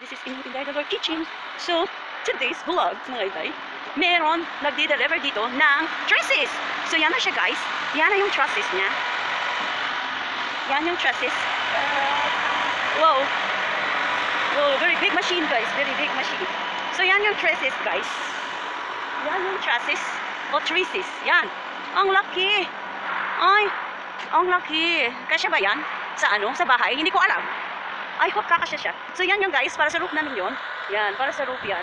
This is Inutin Our Kitchen. So, today's vlog, mga iday, meron nagdi-deliver dito ng trusses. So, yan na siya guys. Yan na yung trusses niya. Yan yung trusses. Wow. Wow, very big machine guys. Very big machine. So, yan yung trusses guys. Yan yung trusses. O trusses. Yan. Ang laki. Ay, ang laki. Kasya ba yan? Sa ano? Sa bahay? Hindi ko alam. I hope kakasya siya. So yan yung guys, para sa roof namin yun. Yan, para sa roof yan.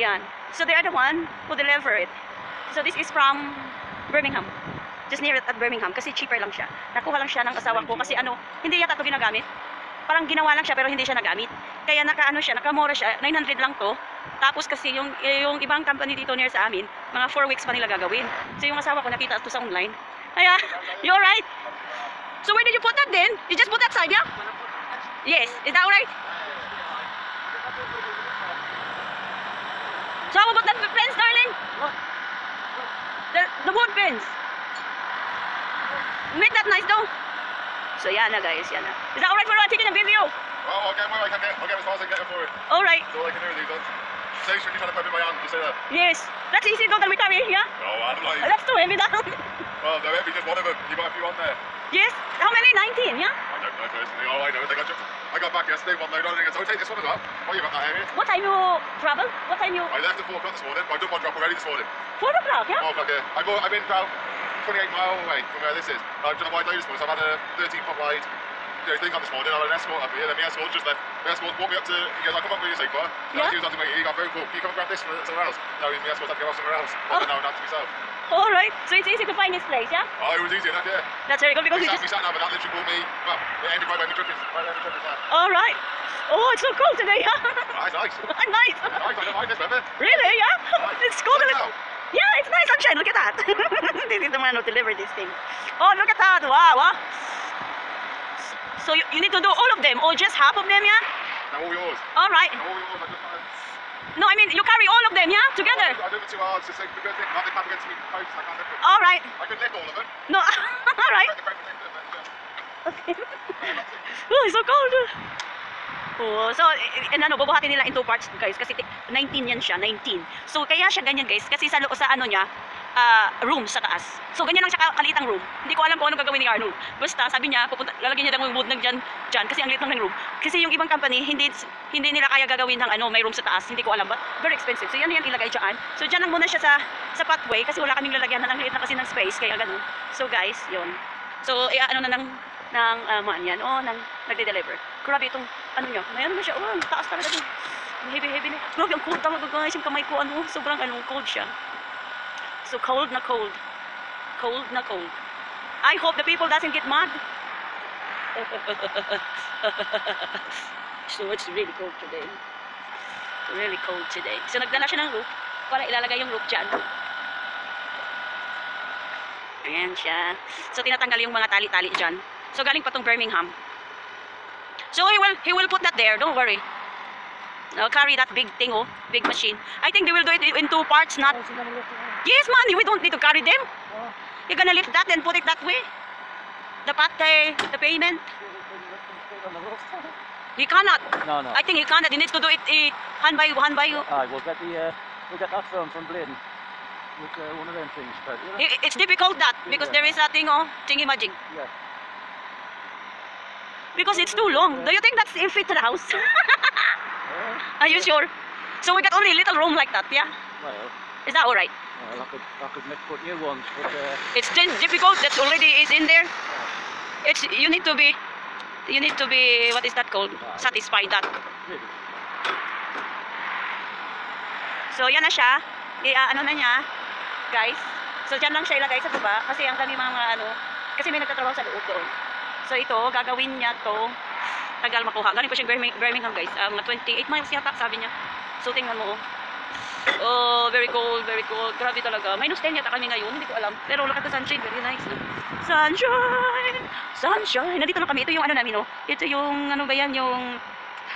Yan. So they are the one who deliver it. So this is from Birmingham. Just near it at Birmingham kasi cheaper lang siya. Nakuha lang siya ng asawa ko kasi ano, hindi yata ito ginagamit. Parang ginawa lang siya pero hindi siya nagamit. Kaya nakaano siya, nakamura siya, 900 lang to. Tapos kasi yung yung ibang company dito near sa amin, mga 4 weeks pa nila gagawin. So yung asawa ko nakita ito sa online. Kaya, you alright? So where did you put that then? You just put that side, yeah? Yes, is that alright? So how about the fence, darling? The, the wood fence. Make that nice though. So yan na guys, yeah, na. Is that alright for taking a video? Well, I'll get where I can get. I'll get as far as I can get for it. Alright. That's all I can do with these ones. Saves you're trying to put in my hand. Just say that. Yes. That's easy though that oh, we carry, yeah? No, I'm like. That's too heavy that. Well, there might be just one of them. You got a few on there. yes. How many? 19, yeah? I got got back yesterday, one load on it. So I'll take this one as well. While you're at that area. What time you travel? What time you? I left at 4 o'clock this morning. I've done one drop already this morning. 4 o'clock, yeah? 4 o'clock here. I'm, I'm in about 28 mile away from where this is. I've done a wide load this morning, so I've had a 13 foot wide you know, thing on this morning. I had an escort up here, then the escort just left. The escort walked me up to, he goes, I'll come up with you so far. Yeah. He was on the way, he got a phone. Can you come and grab this from somewhere else? No, the escort had to go off somewhere else. Oh. Oh. No, not to myself. Alright. So it's easy to find this place, yeah? Oh, it was easy enough, yeah. That's very good because We we sat, just... we sat down, but that literally brought me, well, it ended right where my truck is. Right where my truck is now. Alright. Oh, it's so cold today, yeah? Nice, nice. nice. Nice, I don't mind this weather. Really, yeah? It's cold. A little. Yeah, it's nice sunshine. Look at that. this is the man who delivered this thing. Oh, look at that. Wow, wow. So you, you need to do all of them or just half of them, yeah? Now all yours. All right. Now all yours. I just kind of, No, I mean, you carry all of them, yeah? Together. I do it too hard, so say, because can't, they can't against me posts, I can't lift it. All right. I could lift all of them. No, all right. I could lift them, but, Okay. oh, it's so cold. Oh, so, eh, eh, ano, bubuhatin nila in two parts, guys, kasi ti- 19 yan siya, 19. So, kaya siya ganyan, guys, kasi sa, sa ano niya, ah, room sa taas. So, ganyan lang siya ka- kaliit ang room. Hindi ko alam kung ano gagawin ni Arnold. Basta, sabi niya, pupunta, lalagyan niya ng wood ng dyan, dyan, kasi ang liit lang ng room. Kasi yung ibang company, hindi hindi nila kaya gagawin ng ano, may room sa taas. Hindi ko alam, but very expensive. So, yan yan ilagay dyan. So, dyan lang muna siya sa, sa pathway, kasi wala kaming lalagyan na ang liit na kasi ng space, kaya ganun. So, guys, yun. So, eh, ano na ng, ng uh, man yan, oh, ng, nagde-deliver. Grabe itong, ano niya, may ano na siya, oh, taas talaga din. Ang heavy-heavy na. Grabe, ang cold talaga guys, yung kamay ko, ano, sobrang ano, cold siya. So, cold na cold. Cold na cold. I hope the people doesn't get mad. so, it's really cold today. Really cold today. So, nagdala siya ng roof para ilalagay yung roof dyan. Ayan siya. So, tinatanggal yung mga tali-tali dyan. So, galing pa tong Birmingham. So, he will, he will put that there. Don't worry. I'll carry that big thing, oh. Big machine. I think they will do it in two parts, not... Yes, man. We don't need to carry them. You're gonna lift that and put it that way. The pat, the, the payment. He cannot. No, no. I think he cannot. He needs to do it eh, hand by hand by. Aye, we'll get the uh, we'll get that film from Bladen with uh, one of them things. But, you know, I- It's difficult that because there is a thing, oh, thingy magic. yeah. Because it's too long. Do you think that's in fit to the house? Uh, Are you sure? So we got only a little room like that, yeah? well, Is that alright? well, I could I could make put new ones, but uh, It's then difficult. That's already is in there. It's you need to be, you need to be what is that called? Satisfied that. maybe. So yan na siya. I, ah, ano na niya, guys. So dyan lang siya ilagay sa baba kasi ang dami mga ano, kasi may nagtatrabaho sa loob doon. So ito, gagawin niya to tagal makuha. Galing pa siya Birmingham, guys. Mga 28 miles yata sabi niya. So tingnan mo. oh. Oh, very cold, very cold. Grabe talaga. Minus 10 yata kami ngayon, hindi ko alam. Pero look at the sunshine, very nice. No? Sunshine! Sunshine! Nandito lang kami. Ito yung ano namin, no? Ito yung, ano ba yan, yung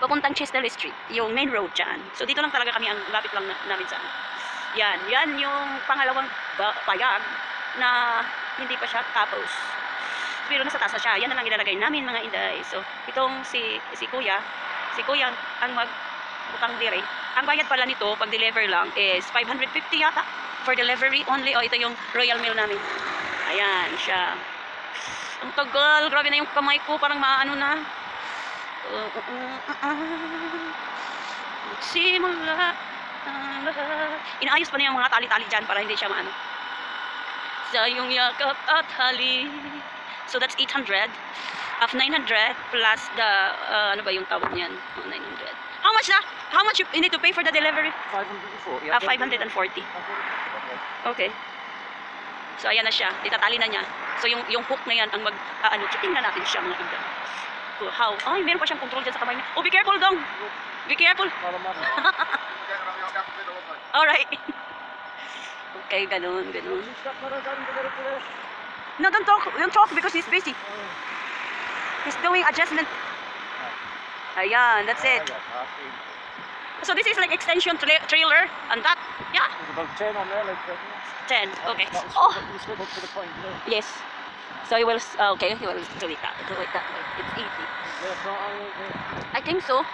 papuntang Chester Street, yung main road dyan. So dito lang talaga kami ang lapit lang na, namin sa ano. Yan, yan yung pangalawang payag na hindi pa siya tapos. Pero nasa tasa siya. Yan na lang ilalagay namin mga inday. So itong si si Kuya, si Kuya ang mag butang dire. Ang bayad pala nito pag deliver lang is 550 yata for delivery only. O ito yung royal meal namin. Ayan siya. Ang tagal, grabe na yung kamay ko, parang maano na. Uh, uh, uh, uh, uh. Simula ang. Inaayos pa niya yung mga tali-tali dyan para hindi siya maano. Sa iyong yakap at hali. So that's 800. Of 900 plus the, uh, ano ba yung tawag niyan? Oh, 900. How much na? How much you need to pay for the delivery? 540. Ah, 540. Okay. So ayan na siya, itatali na niya. So yung yung hook na yan ang mag uh, ano, chitin na natin siya mga inda. So how? Ay, meron pa siyang control dyan sa kamay niya. Oh, be careful dong. Be careful. All right. okay, ganun, ganun. Stop na rin dito dito. No, don't talk. Don't talk because he's busy. He's doing adjustment. Ayan, that's it. So this is like extension tra trailer and that, yeah, There's about 10 on there, like 10. Okay. Oh, you slip up the point there. yes. So he will, uh, okay, he will do it that, do it that way. It's easy. There, front angle there. I think so.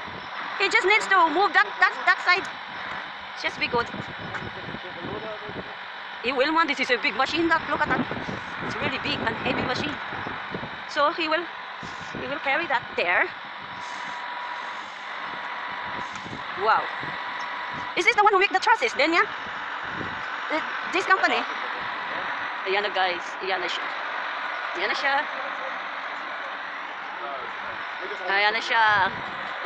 He just needs to move that that that side. Just be good. He will want. This is a big machine. That look at that. It's really big and heavy machine. So he will he will carry that there. Wow. Is this the one who make the trusses? Then yeah. Uh, This company. Ayan na guys. Ayan na siya. Ayan na siya. Ayan na siya.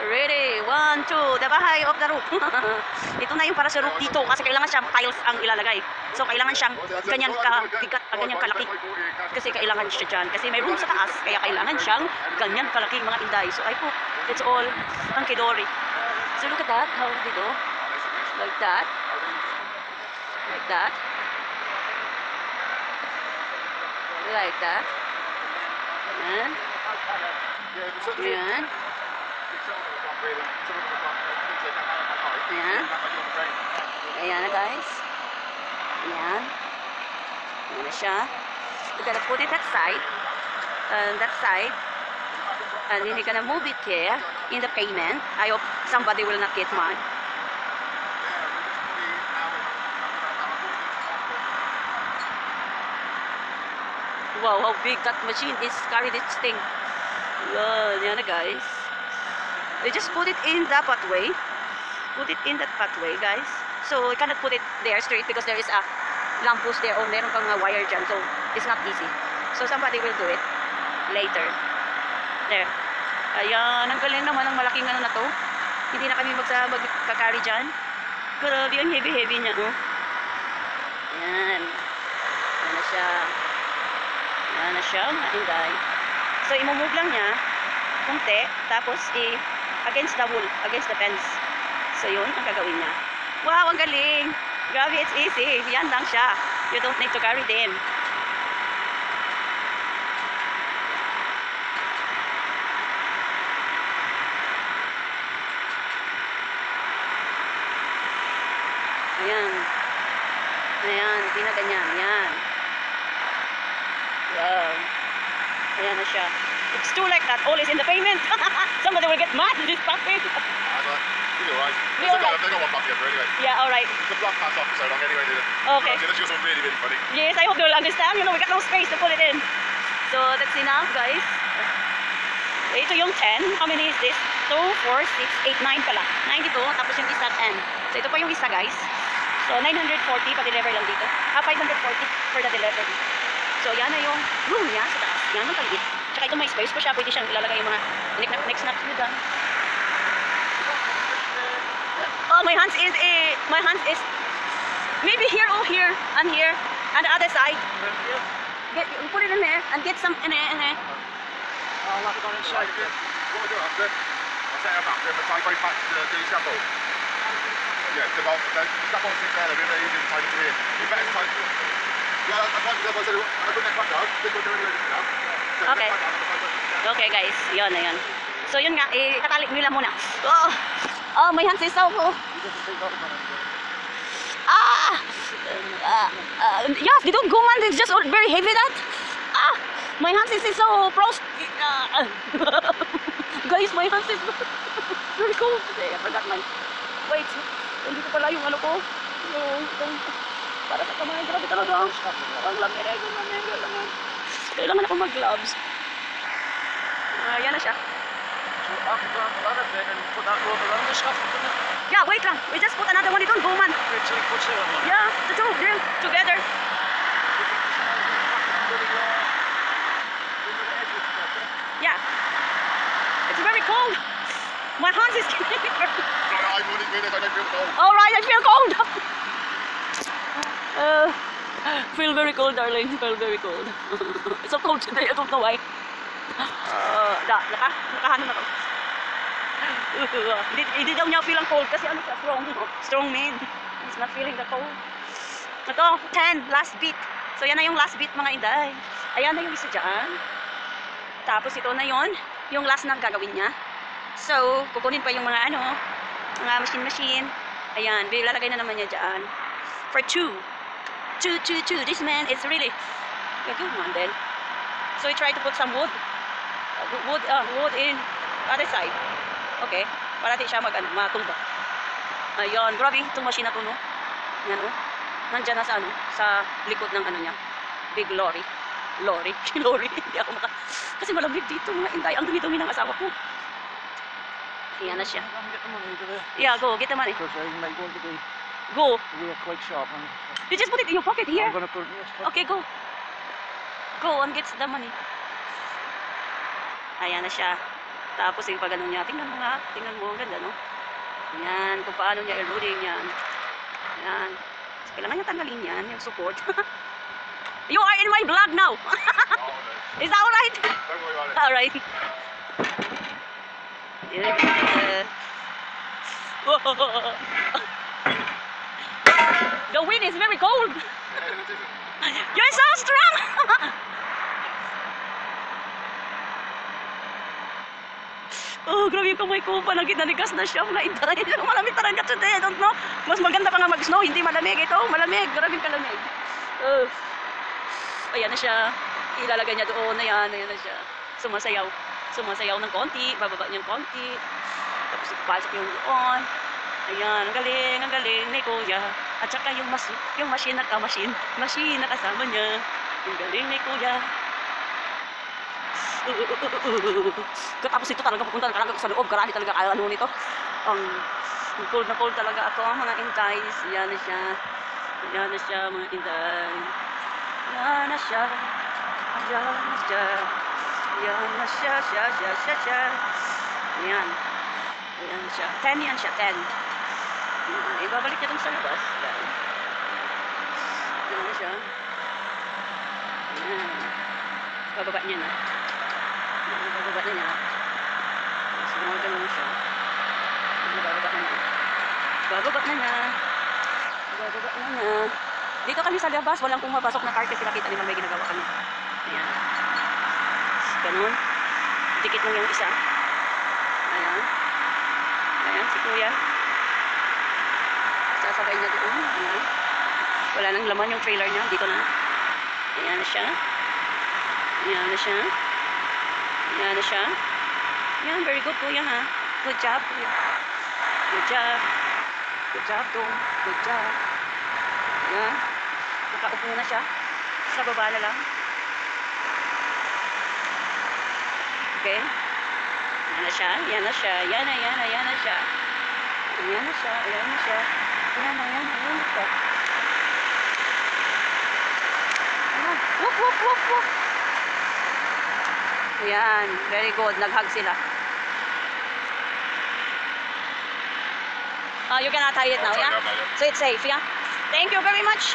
Ready? One, two. The bahay of the roof. Ito na yung para sa roof dito kasi kailangan siyang tiles ang ilalagay. So kailangan siyang ganyan kabigat, ah, ganyan kalaki. Kasi kailangan siya dyan. Kasi may room sa taas, kaya kailangan siyang ganyan kalaki mga inday. So I hope it's all ang kidori. So look at that, how they go. Like that. Like that. Like that. Yan. Yeah, but some- Yan. some of them can't really- some of them can't- things they can't have at night. Yeah. Not like on the train. Ayan na guys. Ayan. Ayan na siya. We're gonna put it that side. And that side. And then you're gonna move it here in the payment. I hope somebody will not get mad. Wow, how big that machine is. Carry this thing. Yan, yan na guys. They just put it in that pathway. Put it in that pathway, guys. So, you cannot put it there straight because there is a lamppost there or meron kang wire dyan. So, it's not easy. So, somebody will do it later. There. Ayan, ang galing naman ng malaking ano na to. Hindi na kami magsa magkakari dyan. Grabe, ang heavy-heavy niya, oh. Ayan. Ayan na siya. Ayan na siya, mga inday. So, imumove lang niya. Kunti. Tapos, i against the wall, against the fence. So, yun ang gagawin niya. Wow, ang galing! Grabe, it's easy. Yan lang siya. You don't need to carry them. Ayan. Ayan, ginaganyan. Yan. Wow. Ayan na siya. It's too like that. All is in the payment. Somebody will get mad at this puppy. You're alright. Be got, they've got one back together anyway. Yeah, alright. The block passed off for so long anyway, did it? Okay. You got something really, really funny. Yes, I hope they will understand. You know, we got no space to put it in. So, that's enough, guys. Ito yung 10. How many is this? 2, 4, 6, 8, 9 pala. 92, tapos yung isa 10. So, ito pa yung isa, guys. So, 940 pa-deliver lang dito. Ah, 540 for the delivery. So, yan na yung room niya sa taas. Yan ang kalit. Tsaka ito may space pa siya. Pwede siyang ilalagay yung mga next next snap nyo dyan. Oh, my hands is, eh, my hands is maybe here or here and here and the other side. Get, put it in there and get some in there. I'll have it on yeah. What do after, I'll set it up back to the, the. Yeah, the I I now. Okay. Okay guys, yun na yun. So yun nga, eh, tatalik nila muna. Oh, oh out one of them. Ah! Uh, uh, yeah, they don't go man, it's just very heavy that. Ah! My hands is so frost. Uh, guys, my hands is... very cold today. I forgot my wait. Hindi ko pala yung ano ko. Yung, yung para sa kamay. Grabe talaga. Ang lamig. Ang lamig. Ang lamig. Kailangan ako mag-gloves. Ah, yan na siya. So after that, that bit and put that rope around the scuffle, couldn't it? Yeah, wait lang. We just put another one dito. Go man. Wait till he puts it on one. Yeah, the two drill together. Yeah. It's very cold. My hands is getting Sorry, I'm running with it, I don't feel cold. All right, I feel cold. uh, feel very cold, darling. Feel very cold. it's so cold today. I don't know why. Uh, da, naka, nakahanan ako. hindi, hindi daw niya feel ang cold kasi ano siya, strong. Strong man. He's not feeling the cold. Ito, 10, last beat. So yan na yung last beat mga inday. Ayan na yung isa dyan. Tapos ito na yon yung last na gagawin niya. So, kukunin pa yung mga ano, mga machine-machine. Ayan, ilalagay na naman niya dyan. For two. Two, two, two. This man is really a good one then. So, he tried to put some wood. Uh, wood, uh, wood in other side. Okay. Para di siya mag, ano, matumba. Ayan, grabe itong machine na to, no? Yan, oh. Nandyan na sa, ano, sa likod ng ano niya. Big lorry. Lorry. lorry. Hindi ako maka... Kasi malamig dito, mga inday. Ang dumi-dumi ng asawa ko. Ayan na siya. Yeah, go. Get the money. Because I might going to be Go. really quite sharp. And You just put it in your pocket here. I'm to put it in pocket. Okay, go. Go and get the money. Ayan na siya. Tapos yung pag ano niya, tingnan mo nga. Tingnan mo, ang ganda, no? Ayan, kung paano niya i-loading yan. Ayan. So, kailangan niya tanggalin yan, yung support. you are in my vlog now. No. Is that alright? Don't worry about it. Alright. the wind is very cold. You're so strong! oh, grabe yung kamay ko. Panagit nanigas na siya. Mga intay. Malamig talaga today. I don't know. Mas maganda pa nga mag-snow. Hindi malamig. Ito, malamig. Grabe kalamig. Uh, ayan na siya. Ilalagay niya doon. Ayan, ayan na siya. Sumasayaw. Sumasayaw ng konti. Bababa niya ng konti. Tapos ipapasok yung doon. Ayan, ang galing, ang galing ni Kuya. At saka yung, mas, yung machine na ka-machine, machine na kasama niya. Ang galing ni Kuya. Tapos ito talaga pupunta talaga ako sa loob. Karami talaga ano nito. Ang ang cold na cold talaga ako, mga intays. Yan na siya. Yan na siya, mga intay. Yan na siya. Yan na siya. Yan na siya, siya, siya, siya, siya. Yan. Ayan siya. 10 yan siya, 10. Ayan, ibabalik niya dun sa labas. Yan. Ayan na siya. Ayan. Bababa niya na. Ayan, bababa na niya. So, mga ganun siya. Ayan, bababa na niya. Bababa na niya. Bababa na niya. Dito kami sa labas, walang pumapasok na car kasi nakita nila may ginagawa kami. Ayan. Ganun. Dikit lang yung isa. Ayan. Ayan, si Kuya. Sasabay niya doon. Ayan. Wala nang laman yung trailer niya. Dito na. Ayan na siya. Ayan na siya. Ayan na siya. Ayan, very good Kuya ha. Good job Kuya. Good job. Good job Dong. Good job. Ayan. Nakaupo na siya. Sa baba na lang. Okay. Yan na siya, yan na siya, yan na, yan na, yan na siya. Yan na siya, yan na siya. Yan na, yan na, yan na siya. Ayan. Very good. Nag-hug sila. Uh, you cannot tie it now, yeah? So it's safe, yeah? Thank you very much.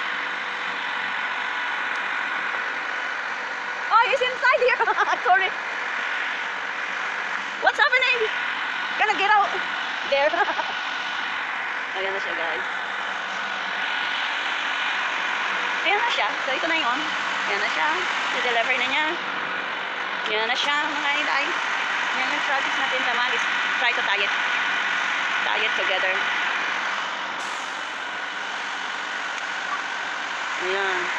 Oh, he's inside here. Sorry. What's happening? Gonna get out. There. Ayan na siya, guys. Ayan na siya. So, ito na yun. Ayan na siya. I-deliver na niya. Ayan na siya, mga inay. Ayan yung project natin sa Malis. Try to. Tie it together. Ayan.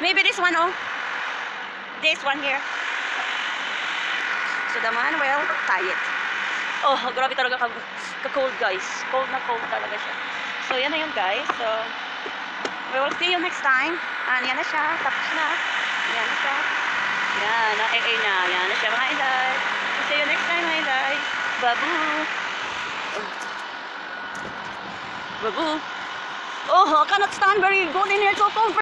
Maybe this one, oh. This one here. So the man tie it. Oh, grabe talaga ka, ka-cold guys. Cold na cold talaga siya. So yan na yun guys. So we will see you next time. And yan na siya. Tapos na. Yan na siya. Yan, na eh, eh na. Yan na siya mga inday. See you next time mga inday. Babu. Babu. Oh, I cannot stand very good in here. So cold.